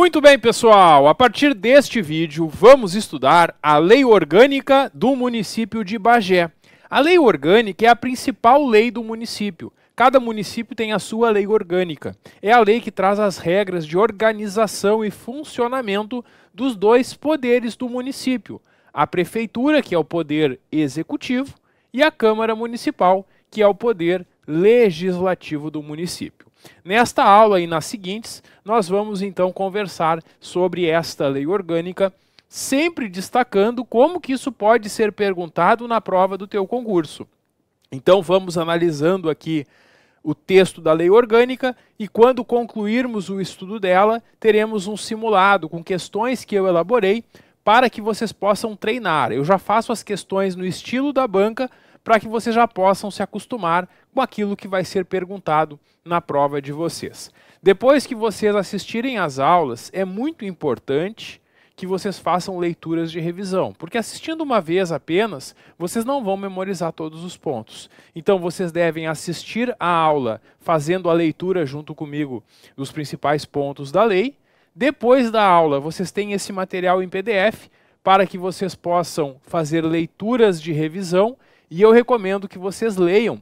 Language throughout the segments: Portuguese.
Muito bem, pessoal. A partir deste vídeo, vamos estudar a Lei Orgânica do município de Bagé. A Lei Orgânica é a principal lei do município. Cada município tem a sua lei orgânica. É a lei que traz as regras de organização e funcionamento dos dois poderes do município: a prefeitura, que é o poder executivo, e a Câmara Municipal, que é o poder legislativo do município. Nesta aula e nas seguintes, nós vamos então conversar sobre esta lei orgânica, sempre destacando como que isso pode ser perguntado na prova do teu concurso. Então vamos analisando aqui o texto da lei orgânica e quando concluirmos o estudo dela, teremos um simulado com questões que eu elaborei para que vocês possam treinar. Eu já faço as questões no estilo da banca para que vocês já possam se acostumar com aquilo que vai ser perguntado na prova de vocês. Depois que vocês assistirem às aulas, é muito importante que vocês façam leituras de revisão, porque assistindo uma vez apenas, vocês não vão memorizar todos os pontos. Então vocês devem assistir a aula fazendo a leitura junto comigo dos principais pontos da lei. Depois da aula, vocês têm esse material em PDF para que vocês possam fazer leituras de revisão e eu recomendo que vocês leiam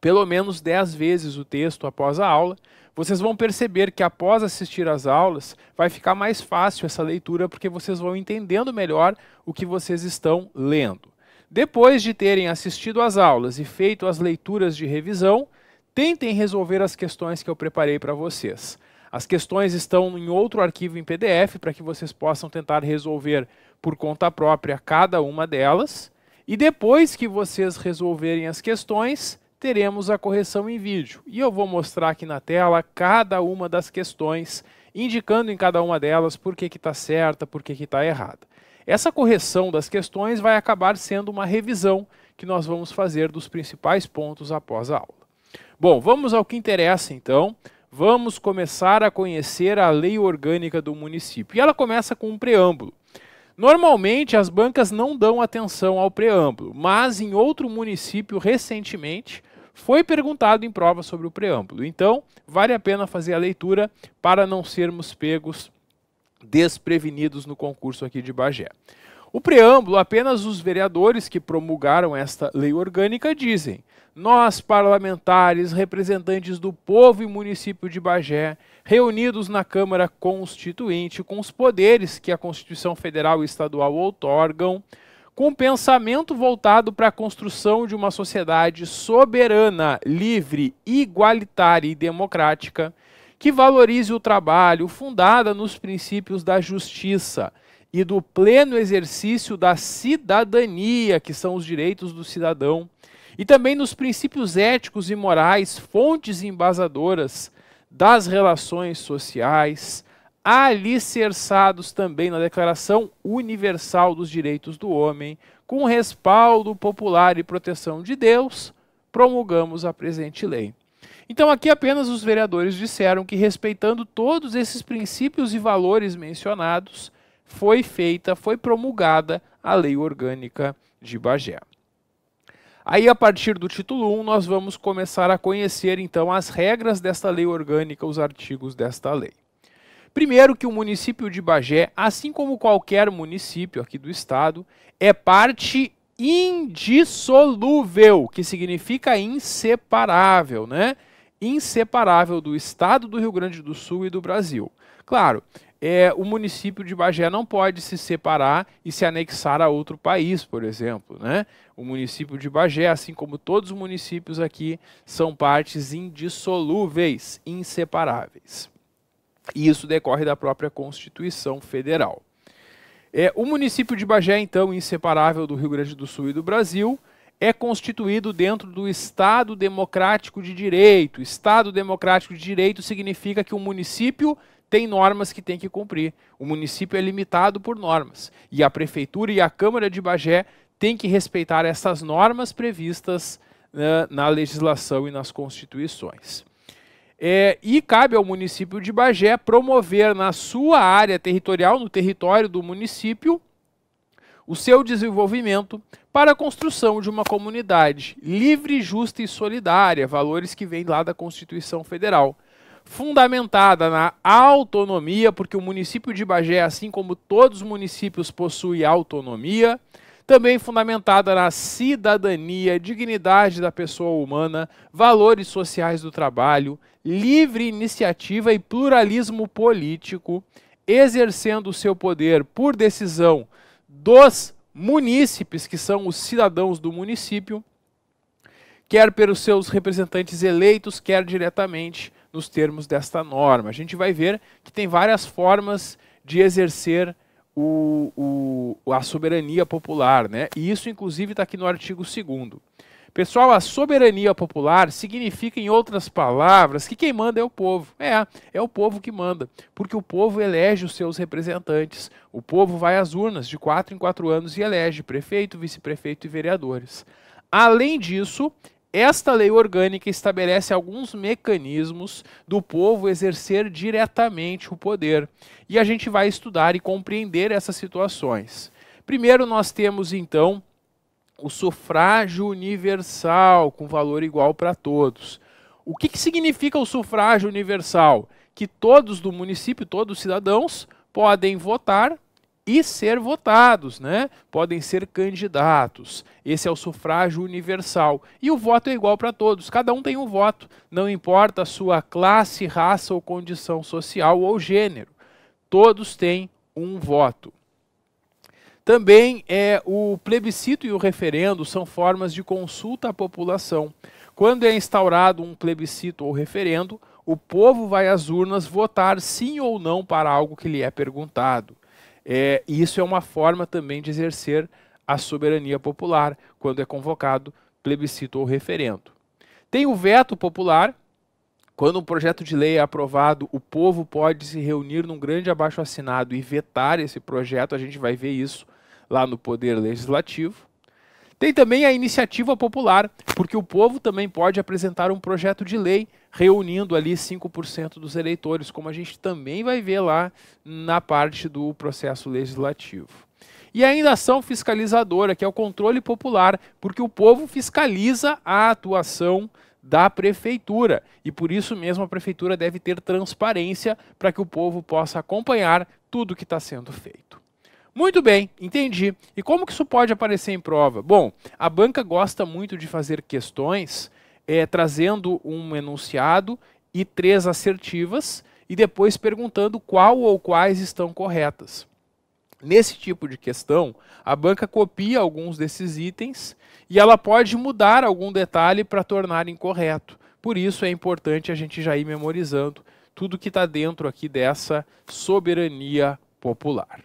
pelo menos 10 vezes o texto após a aula. Vocês vão perceber que após assistir às aulas, vai ficar mais fácil essa leitura porque vocês vão entendendo melhor o que vocês estão lendo. Depois de terem assistido às aulas e feito as leituras de revisão, tentem resolver as questões que eu preparei para vocês. As questões estão em outro arquivo em PDF para que vocês possam tentar resolver por conta própria cada uma delas. E depois que vocês resolverem as questões, teremos a correção em vídeo. E eu vou mostrar aqui na tela cada uma das questões, indicando em cada uma delas por que está certa, por que está errada. Essa correção das questões vai acabar sendo uma revisão que nós vamos fazer dos principais pontos após a aula. Bom, vamos ao que interessa então. Vamos começar a conhecer a lei orgânica do município. E ela começa com um preâmbulo. Normalmente as bancas não dão atenção ao preâmbulo, mas em outro município recentemente foi perguntado em prova sobre o preâmbulo. Então, vale a pena fazer a leitura para não sermos pegos desprevenidos no concurso aqui de Bagé. O preâmbulo, apenas os vereadores que promulgaram esta lei orgânica dizem: nós, parlamentares, representantes do povo e município de Bagé, reunidos na Câmara Constituinte, com os poderes que a Constituição Federal e Estadual outorgam, com pensamento voltado para a construção de uma sociedade soberana, livre, igualitária e democrática, que valorize o trabalho, fundada nos princípios da justiça e do pleno exercício da cidadania, que são os direitos do cidadão e também nos princípios éticos e morais, fontes embasadoras das relações sociais, alicerçados também na Declaração Universal dos Direitos do Homem, com respaldo popular e proteção de Deus, promulgamos a presente lei. Então, aqui apenas os vereadores disseram que, respeitando todos esses princípios e valores mencionados, foi feita, foi promulgada a Lei Orgânica de Bagé. Aí, a partir do título 1, nós vamos começar a conhecer então as regras desta lei orgânica, os artigos desta lei. Primeiro, que o município de Bagé, assim como qualquer município aqui do estado, é parte indissolúvel, que significa inseparável, né? Inseparável do estado do Rio Grande do Sul e do Brasil. Claro, é, o município de Bagé não pode se separar e se anexar a outro país, por exemplo. Né? O município de Bagé, assim como todos os municípios aqui, são partes indissolúveis, inseparáveis. E isso decorre da própria Constituição Federal. É, o município de Bagé, então, inseparável do Rio Grande do Sul e do Brasil, é constituído dentro do Estado Democrático de Direito. Estado Democrático de Direito significa que o município tem normas que tem que cumprir. O município é limitado por normas. E a prefeitura e a Câmara de Bagé têm que respeitar essas normas previstas uh, na legislação e nas constituições. É, e cabe ao município de Bagé promover na sua área territorial, no território do município, o seu desenvolvimento para a construção de uma comunidade livre, justa e solidária, valores que vêm lá da Constituição Federal fundamentada na autonomia, porque o município de Bagé, assim como todos os municípios, possui autonomia, também fundamentada na cidadania, dignidade da pessoa humana, valores sociais do trabalho, livre iniciativa e pluralismo político, exercendo o seu poder por decisão dos munícipes, que são os cidadãos do município, quer pelos seus representantes eleitos, quer diretamente nos termos desta norma. A gente vai ver que tem várias formas de exercer o, o, a soberania popular, né? E isso, inclusive, está aqui no artigo 2. Pessoal, a soberania popular significa, em outras palavras, que quem manda é o povo. É, é o povo que manda, porque o povo elege os seus representantes. O povo vai às urnas de quatro em quatro anos e elege prefeito, vice-prefeito e vereadores. Além disso, esta lei orgânica estabelece alguns mecanismos do povo exercer diretamente o poder. E a gente vai estudar e compreender essas situações. Primeiro, nós temos então o sufrágio universal, com valor igual para todos. O que, que significa o sufrágio universal? Que todos do município, todos os cidadãos, podem votar e ser votados, né? Podem ser candidatos. Esse é o sufrágio universal. E o voto é igual para todos. Cada um tem um voto. Não importa a sua classe, raça ou condição social ou gênero. Todos têm um voto. Também é o plebiscito e o referendo são formas de consulta à população. Quando é instaurado um plebiscito ou referendo, o povo vai às urnas votar sim ou não para algo que lhe é perguntado. É, e isso é uma forma também de exercer a soberania popular, quando é convocado plebiscito ou referendo. Tem o veto popular. Quando um projeto de lei é aprovado, o povo pode se reunir num grande abaixo-assinado e vetar esse projeto. A gente vai ver isso lá no Poder Legislativo. Tem também a iniciativa popular, porque o povo também pode apresentar um projeto de lei reunindo ali 5% dos eleitores, como a gente também vai ver lá na parte do processo legislativo. E ainda ação fiscalizadora, que é o controle popular, porque o povo fiscaliza a atuação da prefeitura. E por isso mesmo a prefeitura deve ter transparência para que o povo possa acompanhar tudo que está sendo feito. Muito bem, entendi. E como que isso pode aparecer em prova? Bom, a banca gosta muito de fazer questões é, trazendo um enunciado e três assertivas e depois perguntando qual ou quais estão corretas. Nesse tipo de questão, a banca copia alguns desses itens e ela pode mudar algum detalhe para tornar incorreto. Por isso é importante a gente já ir memorizando tudo que está dentro aqui dessa soberania popular.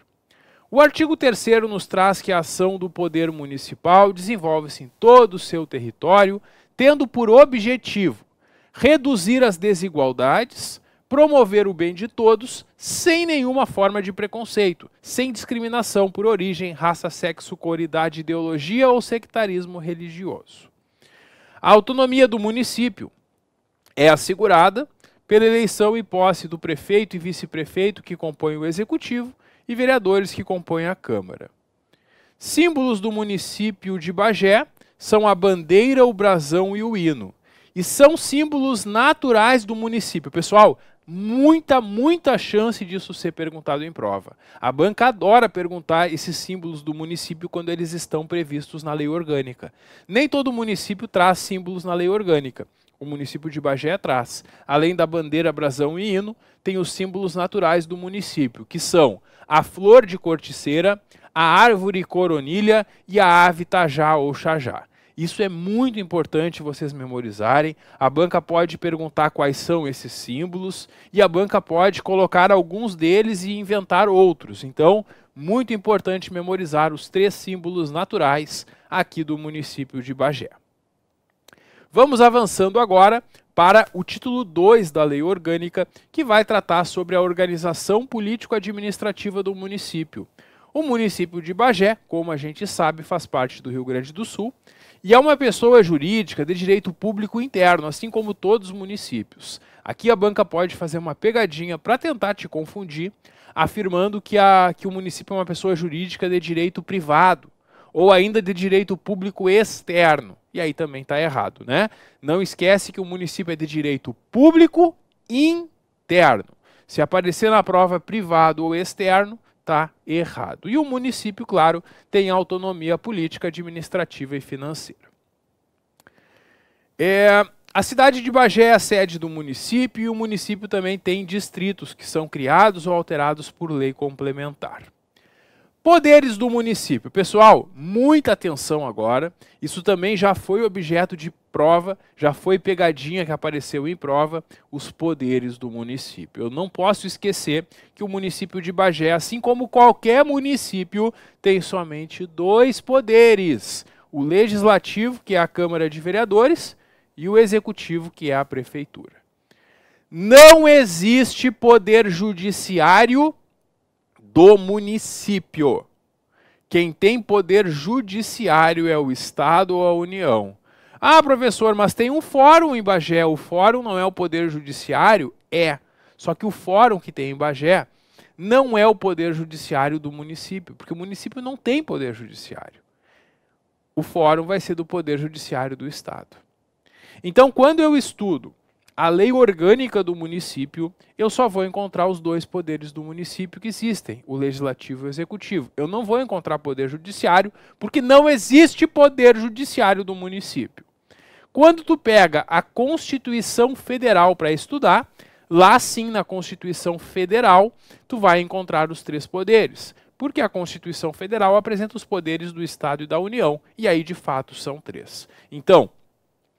O artigo 3 nos traz que a ação do poder municipal desenvolve-se em todo o seu território, tendo por objetivo reduzir as desigualdades, promover o bem de todos, sem nenhuma forma de preconceito, sem discriminação por origem, raça, sexo, cor, idade, ideologia ou sectarismo religioso. A autonomia do município é assegurada pela eleição e posse do prefeito e vice-prefeito que compõem o executivo e vereadores que compõem a Câmara. Símbolos do município de Bagé são a bandeira, o brasão e o hino. E são símbolos naturais do município. Pessoal, muita, muita chance disso ser perguntado em prova. A banca adora perguntar esses símbolos do município quando eles estão previstos na lei orgânica. Nem todo município traz símbolos na lei orgânica. O município de Bagé traz. Além da bandeira, brasão e hino, tem os símbolos naturais do município, que são a flor de corticeira, a árvore coronilha e a ave tajá ou chajá. Isso é muito importante vocês memorizarem. A banca pode perguntar quais são esses símbolos e a banca pode colocar alguns deles e inventar outros. Então, muito importante memorizar os três símbolos naturais aqui do município de Bagé. Vamos avançando agora para o título 2 da Lei Orgânica, que vai tratar sobre a organização político-administrativa do município. O município de Bagé, como a gente sabe, faz parte do Rio Grande do Sul e é uma pessoa jurídica de direito público interno, assim como todos os municípios. Aqui a banca pode fazer uma pegadinha para tentar te confundir, afirmando que, a, que o município é uma pessoa jurídica de direito privado ou ainda de direito público externo. E aí também está errado, né? Não esquece que o município é de direito público interno. Se aparecer na prova privado ou externo, está errado. E o município, claro, tem autonomia política, administrativa e financeira. É, a cidade de Bagé é a sede do município e o município também tem distritos que são criados ou alterados por lei complementar. Poderes do município. Pessoal, muita atenção agora. Isso também já foi objeto de prova, já foi pegadinha que apareceu em prova, os poderes do município. Eu não posso esquecer que o município de Bagé, assim como qualquer município, tem somente dois poderes: o legislativo, que é a Câmara de Vereadores, e o executivo, que é a prefeitura. Não existe poder judiciário do município. Quem tem poder judiciário é o Estado ou a União. Ah, professor, mas tem um fórum em Bagé. O fórum não é o poder judiciário? É. Só que o fórum que tem em Bagé não é o poder judiciário do município, porque o município não tem poder judiciário. O fórum vai ser do poder judiciário do Estado. Então, quando eu estudo a lei orgânica do município, eu só vou encontrar os dois poderes do município que existem, o legislativo e o executivo. Eu não vou encontrar poder judiciário, porque não existe poder judiciário do município. Quando tu pega a Constituição Federal para estudar, lá sim na Constituição Federal, tu vai encontrar os três poderes, porque a Constituição Federal apresenta os poderes do Estado e da União, e aí de fato são três. Então,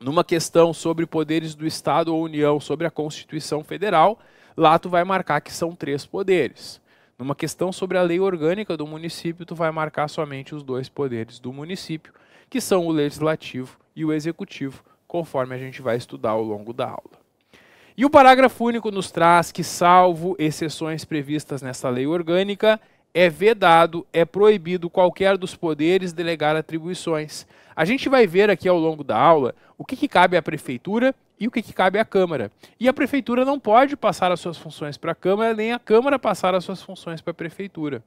numa questão sobre poderes do Estado ou União sobre a Constituição Federal, lá tu vai marcar que são três poderes. Numa questão sobre a lei orgânica do município, tu vai marcar somente os dois poderes do município, que são o legislativo e o executivo, conforme a gente vai estudar ao longo da aula. E o parágrafo único nos traz que, salvo exceções previstas nessa lei orgânica, é vedado, é proibido qualquer dos poderes delegar atribuições. A gente vai ver aqui ao longo da aula o que, que cabe à prefeitura e o que, que cabe à Câmara. E a prefeitura não pode passar as suas funções para a Câmara, nem a Câmara passar as suas funções para a prefeitura.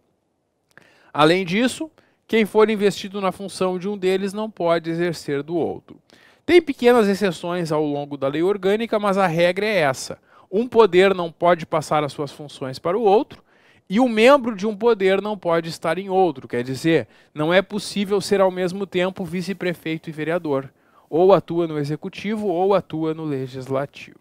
Além disso, quem for investido na função de um deles não pode exercer do outro. Tem pequenas exceções ao longo da lei orgânica, mas a regra é essa. Um poder não pode passar as suas funções para o outro, e o membro de um poder não pode estar em outro, quer dizer, não é possível ser ao mesmo tempo vice-prefeito e vereador. Ou atua no executivo ou atua no legislativo.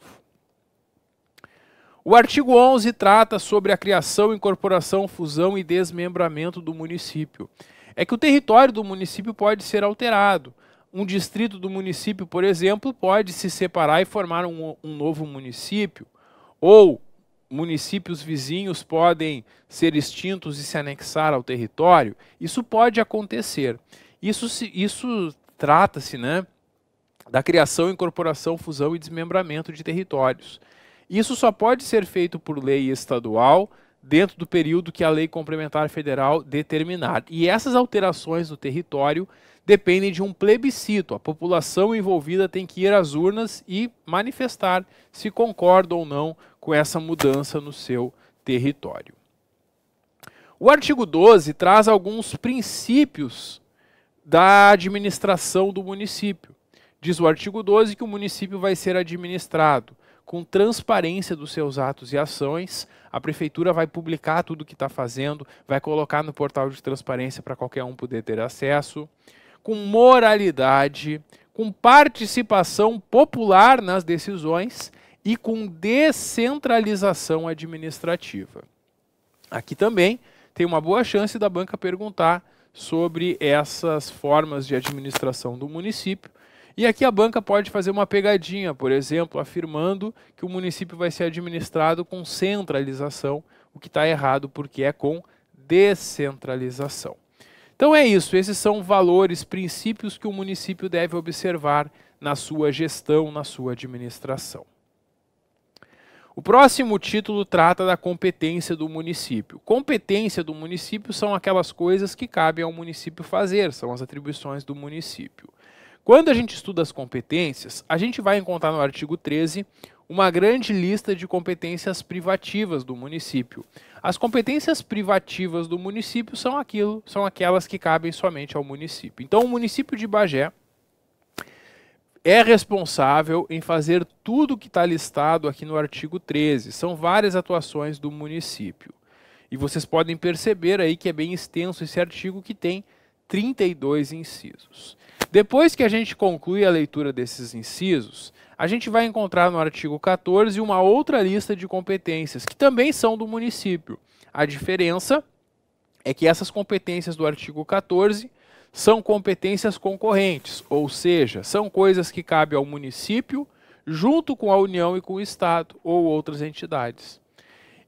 O artigo 11 trata sobre a criação, incorporação, fusão e desmembramento do município. É que o território do município pode ser alterado. Um distrito do município, por exemplo, pode se separar e formar um, um novo município. Ou municípios vizinhos podem ser extintos e se anexar ao território, isso pode acontecer. Isso, isso trata-se né, da criação, incorporação, fusão e desmembramento de territórios. Isso só pode ser feito por lei estadual dentro do período que a lei complementar federal determinar. E essas alterações do território dependem de um plebiscito. A população envolvida tem que ir às urnas e manifestar se concorda ou não com essa mudança no seu território. O artigo 12 traz alguns princípios da administração do município. Diz o artigo 12 que o município vai ser administrado com transparência dos seus atos e ações. A prefeitura vai publicar tudo o que está fazendo, vai colocar no portal de transparência para qualquer um poder ter acesso, com moralidade, com participação popular nas decisões e com descentralização administrativa. Aqui também tem uma boa chance da banca perguntar sobre essas formas de administração do município. E aqui a banca pode fazer uma pegadinha, por exemplo, afirmando que o município vai ser administrado com centralização, o que está errado porque é com descentralização. Então é isso, esses são valores, princípios que o município deve observar na sua gestão, na sua administração. O próximo título trata da competência do município. Competência do município são aquelas coisas que cabem ao município fazer, são as atribuições do município. Quando a gente estuda as competências, a gente vai encontrar no artigo 13 uma grande lista de competências privativas do município. As competências privativas do município são aquilo, são aquelas que cabem somente ao município. Então, o município de Bagé é responsável em fazer tudo que está listado aqui no artigo 13. São várias atuações do município. E vocês podem perceber aí que é bem extenso esse artigo que tem 32 incisos. Depois que a gente conclui a leitura desses incisos, a gente vai encontrar no artigo 14 uma outra lista de competências que também são do município. A diferença é que essas competências do artigo 14 são competências concorrentes, ou seja, são coisas que cabem ao município junto com a União e com o Estado ou outras entidades.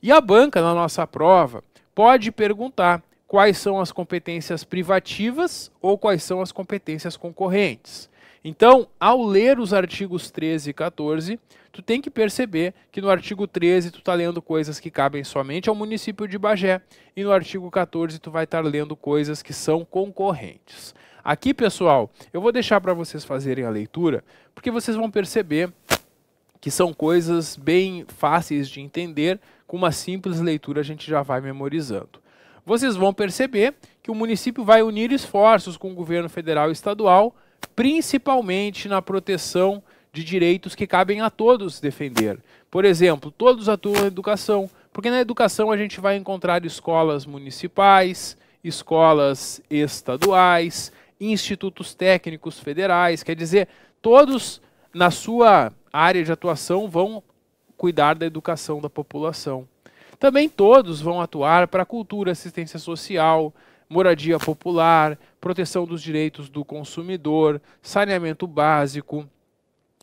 E a banca, na nossa prova, pode perguntar quais são as competências privativas ou quais são as competências concorrentes. Então, ao ler os artigos 13 e 14, tu tem que perceber que no artigo 13 tu está lendo coisas que cabem somente ao município de Bagé e no artigo 14 tu vai estar tá lendo coisas que são concorrentes. Aqui, pessoal, eu vou deixar para vocês fazerem a leitura, porque vocês vão perceber que são coisas bem fáceis de entender, com uma simples leitura a gente já vai memorizando. Vocês vão perceber que o município vai unir esforços com o governo federal e estadual principalmente na proteção de direitos que cabem a todos defender. Por exemplo, todos atuam na educação, porque na educação a gente vai encontrar escolas municipais, escolas estaduais, institutos técnicos federais, quer dizer, todos na sua área de atuação vão cuidar da educação da população. Também todos vão atuar para a cultura, assistência social, moradia popular, proteção dos direitos do consumidor, saneamento básico,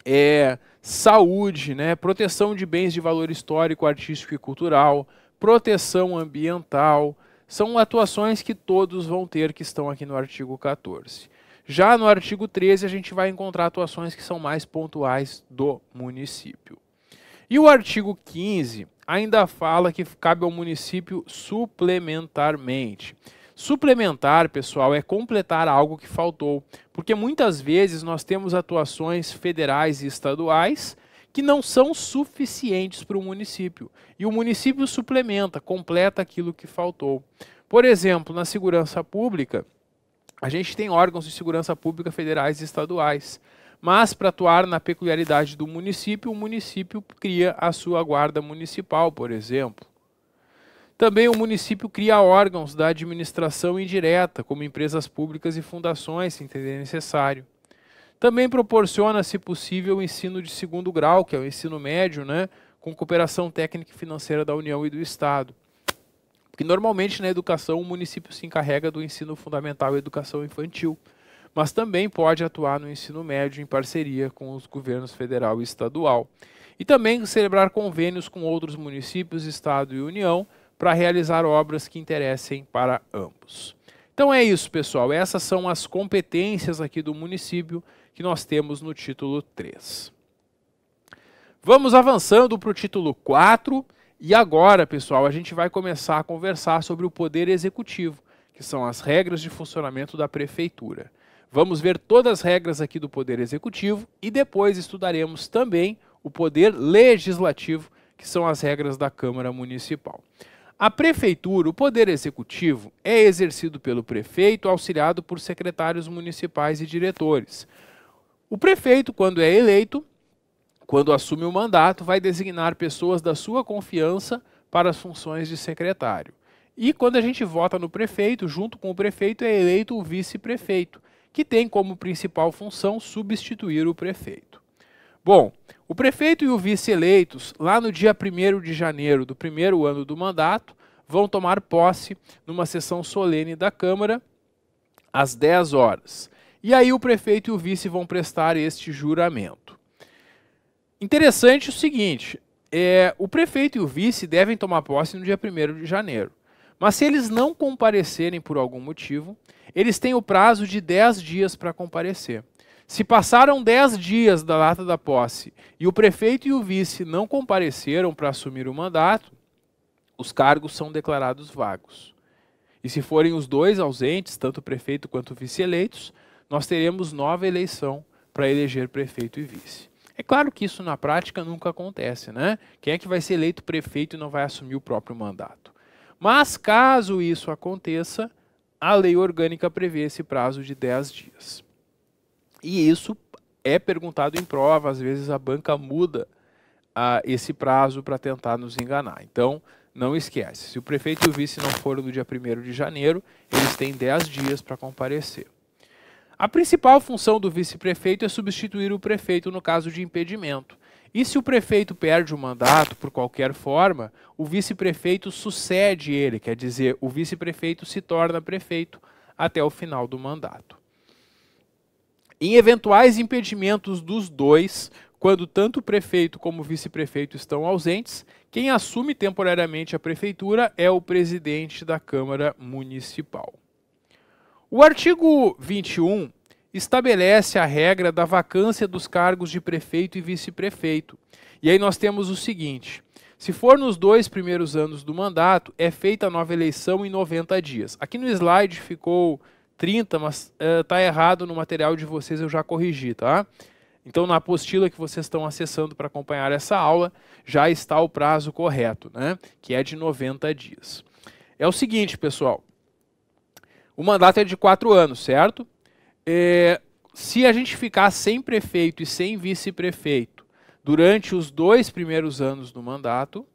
é, saúde, né, proteção de bens de valor histórico, artístico e cultural, proteção ambiental, são atuações que todos vão ter que estão aqui no artigo 14. Já no artigo 13, a gente vai encontrar atuações que são mais pontuais do município. E o artigo 15 ainda fala que cabe ao município suplementarmente. Suplementar, pessoal, é completar algo que faltou, porque muitas vezes nós temos atuações federais e estaduais que não são suficientes para o município. E o município suplementa, completa aquilo que faltou. Por exemplo, na segurança pública, a gente tem órgãos de segurança pública federais e estaduais. Mas, para atuar na peculiaridade do município, o município cria a sua guarda municipal, por exemplo. Também o município cria órgãos da administração indireta, como empresas públicas e fundações, se entender necessário. Também proporciona, se possível, o ensino de segundo grau, que é o ensino médio, né, com cooperação técnica e financeira da União e do Estado. Porque normalmente na educação o município se encarrega do ensino fundamental e educação infantil, mas também pode atuar no ensino médio em parceria com os governos federal e estadual. E também celebrar convênios com outros municípios, Estado e União, para realizar obras que interessem para ambos. Então é isso, pessoal. Essas são as competências aqui do município que nós temos no título 3. Vamos avançando para o título 4. E agora, pessoal, a gente vai começar a conversar sobre o poder executivo, que são as regras de funcionamento da prefeitura. Vamos ver todas as regras aqui do poder executivo e depois estudaremos também o poder legislativo, que são as regras da Câmara Municipal. A prefeitura, o poder executivo, é exercido pelo prefeito, auxiliado por secretários municipais e diretores. O prefeito, quando é eleito, quando assume o mandato, vai designar pessoas da sua confiança para as funções de secretário. E quando a gente vota no prefeito, junto com o prefeito é eleito o vice-prefeito, que tem como principal função substituir o prefeito. Bom, o prefeito e o vice eleitos, lá no dia 1 de janeiro do primeiro ano do mandato, vão tomar posse numa sessão solene da Câmara às 10 horas. E aí o prefeito e o vice vão prestar este juramento. Interessante o seguinte, é, o prefeito e o vice devem tomar posse no dia 1 de janeiro. Mas se eles não comparecerem por algum motivo, eles têm o prazo de 10 dias para comparecer. Se passaram 10 dias da data da posse e o prefeito e o vice não compareceram para assumir o mandato, os cargos são declarados vagos. E se forem os dois ausentes, tanto o prefeito quanto o vice eleitos, nós teremos nova eleição para eleger prefeito e vice. É claro que isso na prática nunca acontece, né? Quem é que vai ser eleito prefeito e não vai assumir o próprio mandato? Mas caso isso aconteça, a lei orgânica prevê esse prazo de 10 dias. E isso é perguntado em prova, às vezes a banca muda uh, esse prazo para tentar nos enganar. Então, não esquece, se o prefeito e o vice não foram no dia 1 de janeiro, eles têm 10 dias para comparecer. A principal função do vice-prefeito é substituir o prefeito no caso de impedimento. E se o prefeito perde o mandato por qualquer forma, o vice-prefeito sucede ele, quer dizer, o vice-prefeito se torna prefeito até o final do mandato. Em eventuais impedimentos dos dois, quando tanto o prefeito como o vice-prefeito estão ausentes, quem assume temporariamente a prefeitura é o presidente da Câmara Municipal. O artigo 21 estabelece a regra da vacância dos cargos de prefeito e vice-prefeito. E aí nós temos o seguinte: se for nos dois primeiros anos do mandato, é feita a nova eleição em 90 dias. Aqui no slide ficou 30, mas está eh, errado no material de vocês, eu já corrigi, tá? Então, na apostila que vocês estão acessando para acompanhar essa aula, já está o prazo correto, né? Que é de 90 dias. É o seguinte, pessoal. O mandato é de quatro anos, certo? É, se a gente ficar sem prefeito e sem vice-prefeito durante os dois primeiros anos do mandato,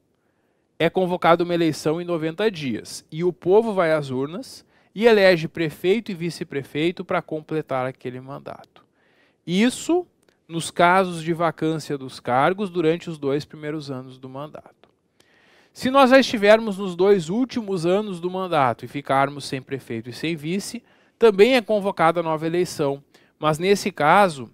é convocada uma eleição em 90 dias. E o povo vai às urnas e elege prefeito e vice-prefeito para completar aquele mandato. Isso nos casos de vacância dos cargos durante os dois primeiros anos do mandato. Se nós já estivermos nos dois últimos anos do mandato e ficarmos sem prefeito e sem vice, também é convocada nova eleição, mas nesse caso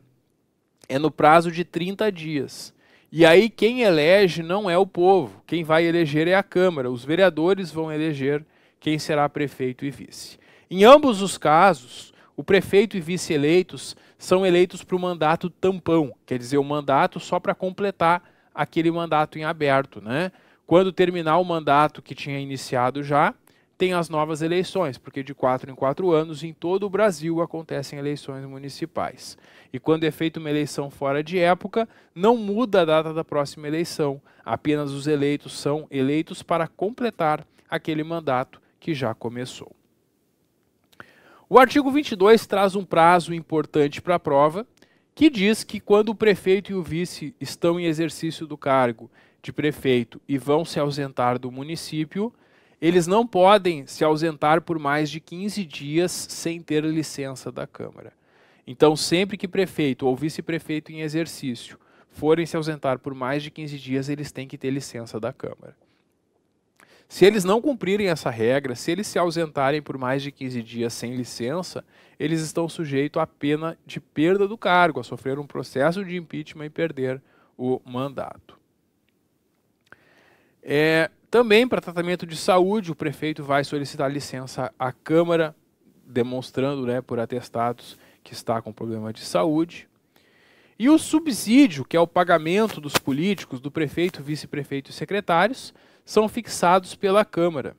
é no prazo de 30 dias. E aí quem elege não é o povo, quem vai eleger é a Câmara, os vereadores vão eleger quem será prefeito e vice. Em ambos os casos, o prefeito e vice eleitos são eleitos para o mandato tampão, quer dizer, o mandato só para completar aquele mandato em aberto, né? Quando terminar o mandato que tinha iniciado já, tem as novas eleições, porque de quatro em quatro anos em todo o Brasil acontecem eleições municipais. E quando é feita uma eleição fora de época, não muda a data da próxima eleição, apenas os eleitos são eleitos para completar aquele mandato que já começou. O artigo 22 traz um prazo importante para a prova, que diz que quando o prefeito e o vice estão em exercício do cargo de prefeito e vão se ausentar do município, eles não podem se ausentar por mais de 15 dias sem ter licença da Câmara. Então, sempre que prefeito ou vice-prefeito em exercício forem se ausentar por mais de 15 dias, eles têm que ter licença da Câmara. Se eles não cumprirem essa regra, se eles se ausentarem por mais de 15 dias sem licença, eles estão sujeitos à pena de perda do cargo, a sofrer um processo de impeachment e perder o mandato. É, também para tratamento de saúde, o prefeito vai solicitar licença à Câmara, demonstrando né, por atestados que está com problema de saúde. E o subsídio, que é o pagamento dos políticos, do prefeito, vice-prefeito e secretários, são fixados pela Câmara.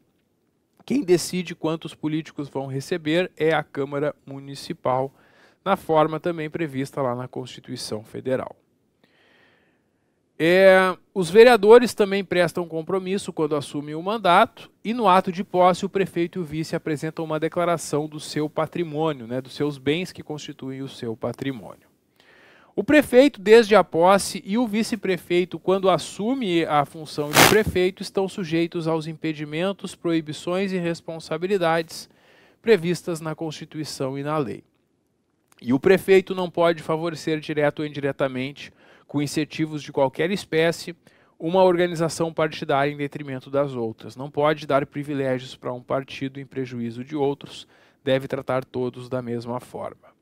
Quem decide quantos políticos vão receber é a Câmara Municipal, na forma também prevista lá na Constituição Federal. É, os vereadores também prestam compromisso quando assumem o mandato e no ato de posse o prefeito e o vice apresentam uma declaração do seu patrimônio, né, dos seus bens que constituem o seu patrimônio. O prefeito, desde a posse, e o vice-prefeito, quando assume a função de prefeito, estão sujeitos aos impedimentos, proibições e responsabilidades previstas na Constituição e na lei. E o prefeito não pode favorecer direto ou indiretamente com incentivos de qualquer espécie, uma organização partidária em detrimento das outras. Não pode dar privilégios para um partido em prejuízo de outros, deve tratar todos da mesma forma.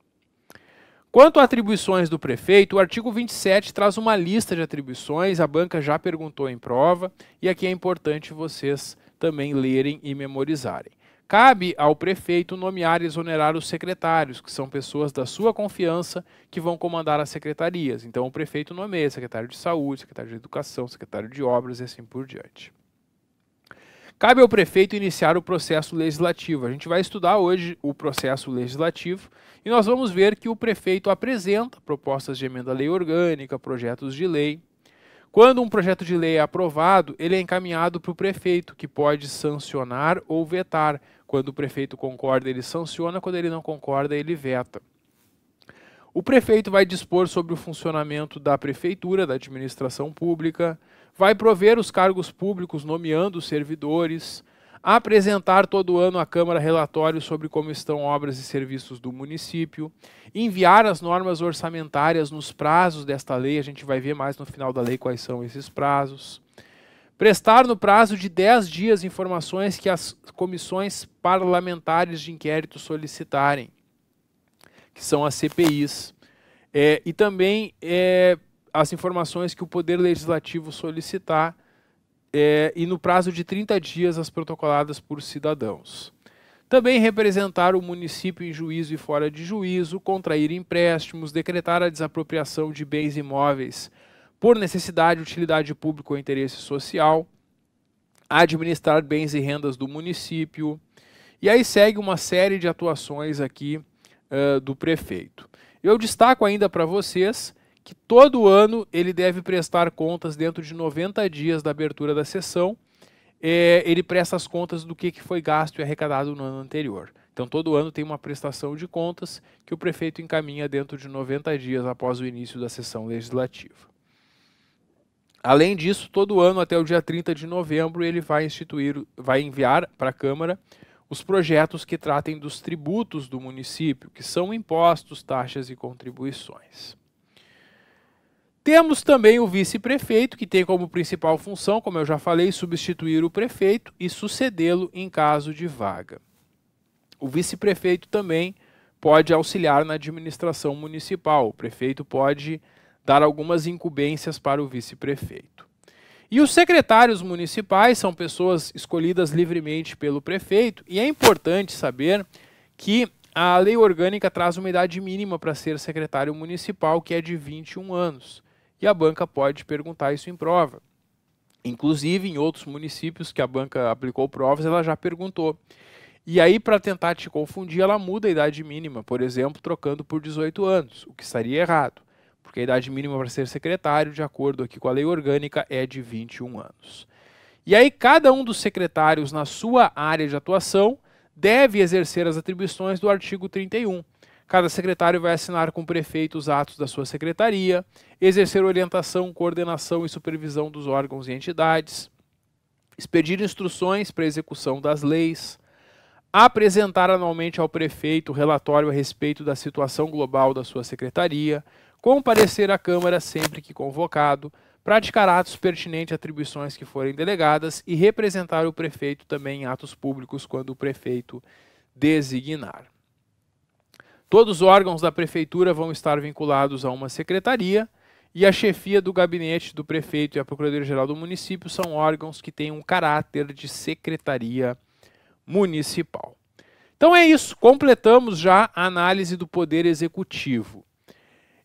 Quanto a atribuições do prefeito, o artigo 27 traz uma lista de atribuições, a banca já perguntou em prova, e aqui é importante vocês também lerem e memorizarem. Cabe ao prefeito nomear e exonerar os secretários, que são pessoas da sua confiança que vão comandar as secretarias. Então, o prefeito nomeia secretário de saúde, secretário de educação, secretário de obras e assim por diante. Cabe ao prefeito iniciar o processo legislativo. A gente vai estudar hoje o processo legislativo e nós vamos ver que o prefeito apresenta propostas de emenda à lei orgânica, projetos de lei, quando um projeto de lei é aprovado, ele é encaminhado para o prefeito, que pode sancionar ou vetar. Quando o prefeito concorda, ele sanciona, quando ele não concorda, ele veta. O prefeito vai dispor sobre o funcionamento da prefeitura, da administração pública, vai prover os cargos públicos nomeando os servidores, apresentar todo ano à Câmara relatórios sobre como estão obras e serviços do município, enviar as normas orçamentárias nos prazos desta lei, a gente vai ver mais no final da lei quais são esses prazos. Prestar no prazo de 10 dias informações que as comissões parlamentares de inquérito solicitarem, que são as CPIs. É, e também é, as informações que o Poder Legislativo solicitar é, e no prazo de 30 dias as protocoladas por cidadãos. Também representar o município em juízo e fora de juízo, contrair empréstimos, decretar a desapropriação de bens imóveis por necessidade, utilidade pública ou interesse social, administrar bens e rendas do município. E aí segue uma série de atuações aqui uh, do prefeito. Eu destaco ainda para vocês que todo ano ele deve prestar contas dentro de 90 dias da abertura da sessão. É, ele presta as contas do que, que foi gasto e arrecadado no ano anterior. Então, todo ano tem uma prestação de contas que o prefeito encaminha dentro de 90 dias após o início da sessão legislativa. Além disso, todo ano, até o dia 30 de novembro, ele vai instituir, vai enviar para a Câmara os projetos que tratem dos tributos do município, que são impostos, taxas e contribuições. Temos também o vice-prefeito, que tem como principal função, como eu já falei, substituir o prefeito e sucedê-lo em caso de vaga. O vice-prefeito também pode auxiliar na administração municipal. O prefeito pode dar algumas incumbências para o vice-prefeito. E os secretários municipais são pessoas escolhidas livremente pelo prefeito, e é importante saber que a lei orgânica traz uma idade mínima para ser secretário municipal, que é de 21 anos e a banca pode perguntar isso em prova. Inclusive, em outros municípios que a banca aplicou provas, ela já perguntou. E aí, para tentar te confundir, ela muda a idade mínima, por exemplo, trocando por 18 anos, o que estaria errado, porque a idade mínima para ser secretário, de acordo aqui com a lei orgânica, é de 21 anos. E aí, cada um dos secretários na sua área de atuação deve exercer as atribuições do artigo 31, Cada secretário vai assinar com o prefeito os atos da sua secretaria, exercer orientação, coordenação e supervisão dos órgãos e entidades, expedir instruções para execução das leis, apresentar anualmente ao prefeito relatório a respeito da situação global da sua secretaria, comparecer à Câmara sempre que convocado, praticar atos pertinentes a atribuições que forem delegadas e representar o prefeito também em atos públicos quando o prefeito designar. Todos os órgãos da prefeitura vão estar vinculados a uma secretaria e a chefia do gabinete do prefeito e a procuradoria-geral do município são órgãos que têm um caráter de secretaria municipal. Então é isso, completamos já a análise do poder executivo.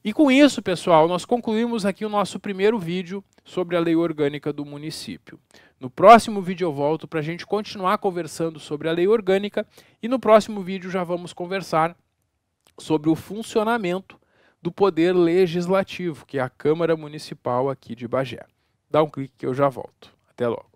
E com isso, pessoal, nós concluímos aqui o nosso primeiro vídeo sobre a lei orgânica do município. No próximo vídeo eu volto para a gente continuar conversando sobre a lei orgânica e no próximo vídeo já vamos conversar sobre o funcionamento do poder legislativo, que é a Câmara Municipal aqui de Bagé. Dá um clique que eu já volto. Até logo.